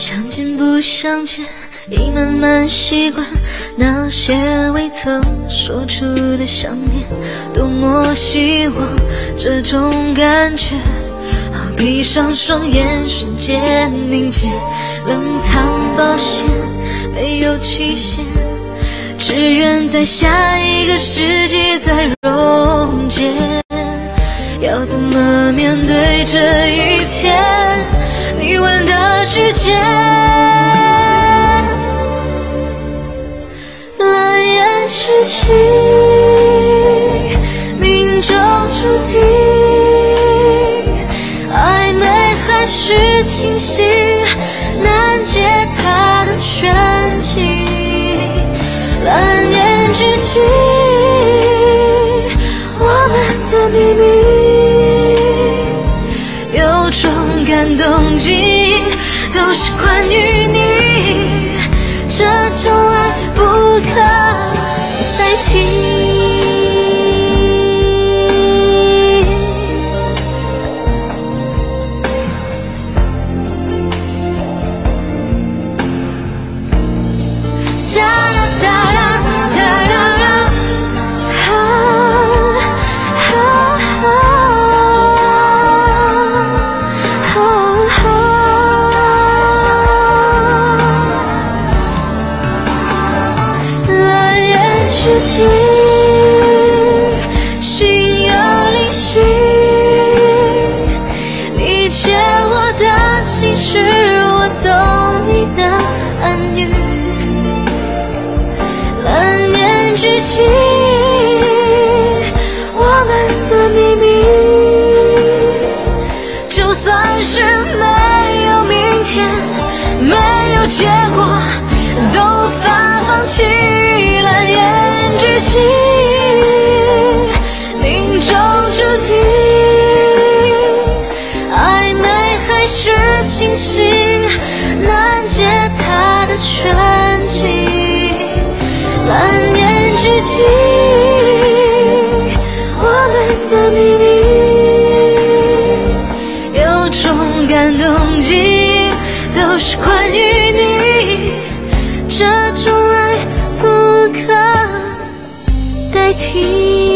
相见不相见，已慢慢习惯那些未曾说出的想念。多么希望这种感觉，闭上双眼瞬间凝结，冷藏保鲜，没有期限，只愿在下一个世纪再溶解。要怎么面对这一天？颜知己，命中注定，暧昧还是清晰，难解它的玄机。蓝颜知己，我们的秘密，有种感动记忆，都是关于颜知己，心有灵犀，你解我的心事，我懂你的暗语。蓝颜知己，我们的秘密，就算是没有明天，没有结果，都无法放弃。蓝颜知己，命中注定，暧昧还是清晰，难解他的玄机。蓝颜知己，我们的秘密，有种感动记忆，都是关于你，一。